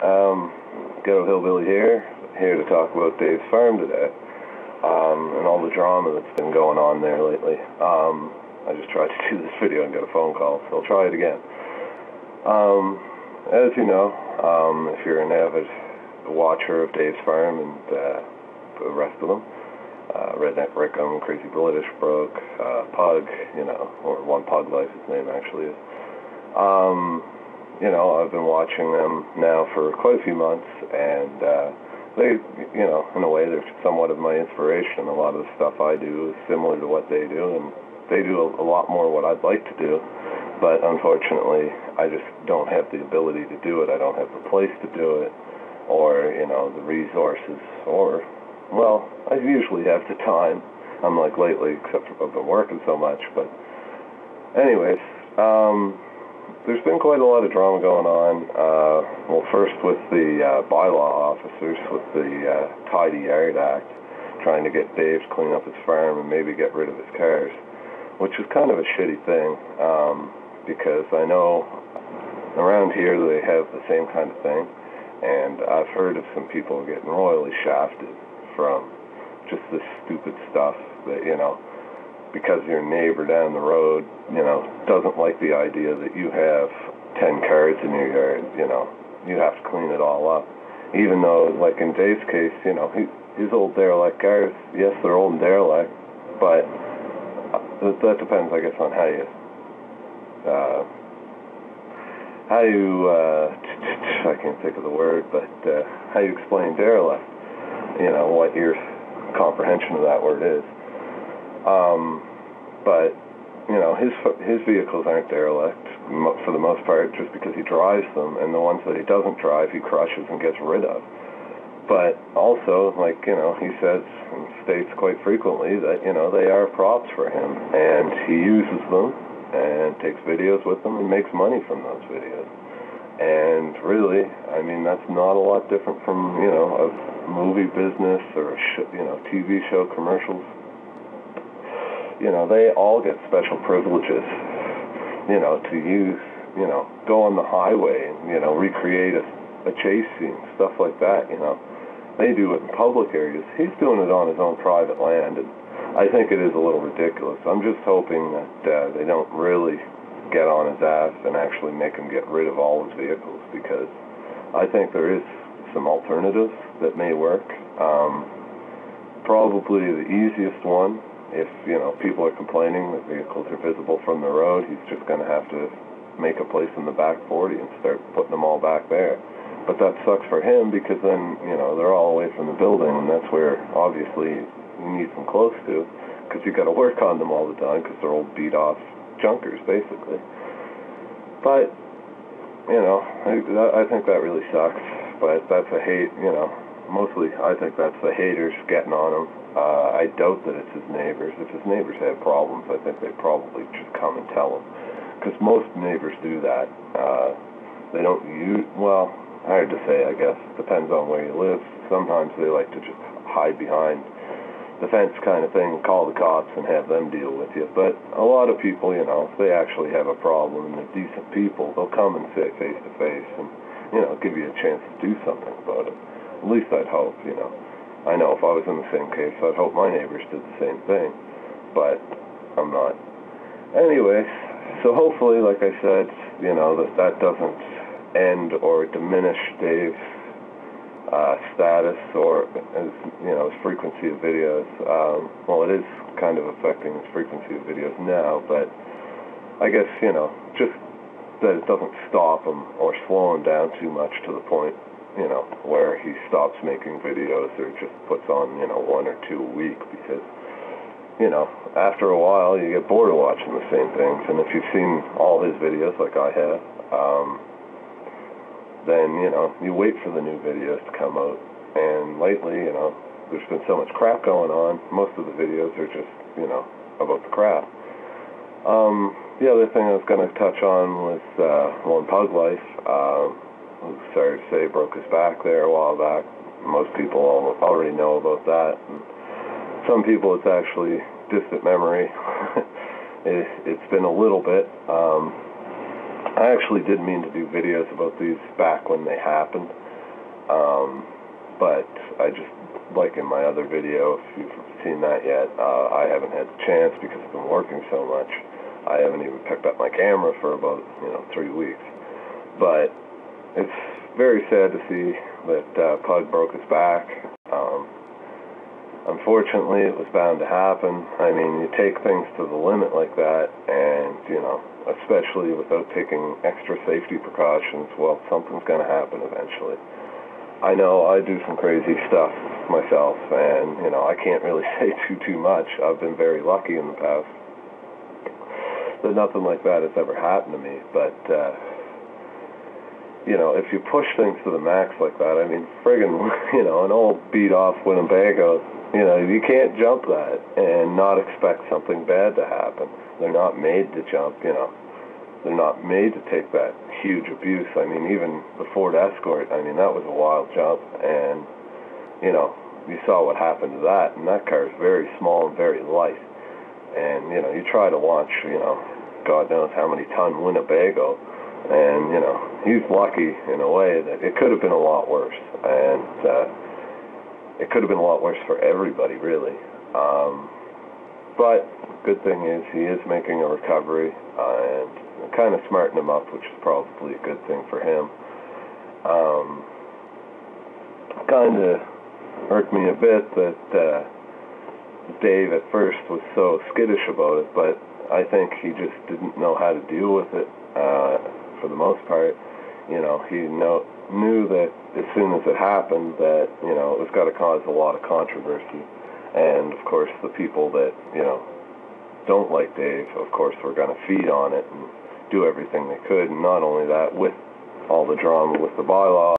Um, Ghetto Hillbilly here, here to talk about Dave's Farm today, um, and all the drama that's been going on there lately. Um, I just tried to do this video and get a phone call, so I'll try it again. Um, as you know, um, if you're an avid watcher of Dave's Farm and uh, the rest of them, uh, Redneck Rickem, Crazy British Bloke, uh, Pug, you know, or One Pug Life, his name actually is. Um, you know, I've been watching them now for quite a few months, and uh, they, you know, in a way, they're somewhat of my inspiration. A lot of the stuff I do is similar to what they do, and they do a, a lot more what I'd like to do, but unfortunately, I just don't have the ability to do it. I don't have the place to do it, or you know, the resources, or well, I usually have the time. I'm like lately, except for I've been working so much, but anyways. Um, there's been quite a lot of drama going on. Uh, well, first with the uh, bylaw officers with the uh, Tidy Yard Act, trying to get Dave to clean up his farm and maybe get rid of his cars, which is kind of a shitty thing um, because I know around here they have the same kind of thing, and I've heard of some people getting royally shafted from just this stupid stuff that you know because your neighbor down the road, you know, doesn't like the idea that you have 10 cars in your yard, you know, you have to clean it all up. Even though, like in Dave's case, you know, he, his old derelict cars, yes, they're old and derelict, but uh, that depends, I guess, on how you, uh, how you, uh, I can't think of the word, but uh, how you explain derelict, you know, what your comprehension of that word is. Um, but you know, his his vehicles aren't derelict for the most part, just because he drives them, and the ones that he doesn't drive, he crushes and gets rid of. But also, like you know, he says and states quite frequently that you know they are props for him, and he uses them and takes videos with them and makes money from those videos. And really, I mean, that's not a lot different from you know a movie business or a sh- you know TV show commercials you know, they all get special privileges, you know, to use, you know, go on the highway and, you know, recreate a, a chase scene, stuff like that, you know. They do it in public areas. He's doing it on his own private land, and I think it is a little ridiculous. I'm just hoping that uh, they don't really get on his ass and actually make him get rid of all his vehicles because I think there is some alternatives that may work. Um, probably the easiest one if you know people are complaining that vehicles are visible from the road, he's just going to have to make a place in the back 40 and start putting them all back there. But that sucks for him because then you know they're all away from the building, and that's where obviously you need them close to, because you got to work on them all the time because they're old beat off junkers basically. But you know, I, I think that really sucks. But that's a hate, you know. Mostly, I think that's the haters getting on him uh, I doubt that it's his neighbors. If his neighbors have problems, I think they probably just come and tell him. Because most neighbors do that. Uh, they don't use, well, hard to say, I guess. Depends on where you live. Sometimes they like to just hide behind the fence kind of thing, call the cops and have them deal with you. But a lot of people, you know, if they actually have a problem and they're decent people, they'll come and sit face to face and, you know, give you a chance to do something about it. At least I'd hope, you know. I know if I was in the same case, I'd hope my neighbors did the same thing, but I'm not. Anyway, so hopefully, like I said, you know, that that doesn't end or diminish Dave's uh, status or his, you know, his frequency of videos. Um, well, it is kind of affecting his frequency of videos now, but I guess, you know, just that it doesn't stop him or slow him down too much to the point you know, where he stops making videos or just puts on, you know, one or two a week because, you know, after a while you get bored of watching the same things. And if you've seen all his videos like I have, um, then, you know, you wait for the new videos to come out. And lately, you know, there's been so much crap going on. Most of the videos are just, you know, about the crap. Um, the other thing I was going to touch on was uh, One Pug Life. Uh, sorry to say, broke his back there a while back. Most people already know about that. And some people, it's actually distant memory. it, it's been a little bit. Um, I actually did mean to do videos about these back when they happened, Um, but I just, like in my other video, if you've seen that yet, uh, I haven't had the chance because I've been working so much. I haven't even picked up my camera for about, you know, three weeks. But it's very sad to see that uh, Pug broke his back. Um, unfortunately, it was bound to happen. I mean, you take things to the limit like that, and, you know, especially without taking extra safety precautions, well, something's going to happen eventually. I know I do some crazy stuff myself, and, you know, I can't really say too, too much. I've been very lucky in the past that nothing like that has ever happened to me, but, uh, you know, if you push things to the max like that, I mean, friggin', you know, an old beat off Winnebago, you know, you can't jump that and not expect something bad to happen. They're not made to jump, you know. They're not made to take that huge abuse. I mean, even the Ford Escort, I mean, that was a wild jump, and, you know, you saw what happened to that, and that car is very small and very light. And, you know, you try to watch, you know, God knows how many ton Winnebago, and, you know, he's lucky in a way that it could have been a lot worse. And, uh, it could have been a lot worse for everybody, really. Um, but good thing is he is making a recovery uh, and kind of smarting him up, which is probably a good thing for him. Um, kind of hurt me a bit that uh, Dave at first was so skittish about it, but I think he just didn't know how to deal with it uh, for the most part. You know, he know, knew that as soon as it happened that, you know, it was going to cause a lot of controversy. And, of course, the people that, you know, don't like Dave, of course, were going to feed on it and do everything they could. And not only that, with all the drama with the bylaw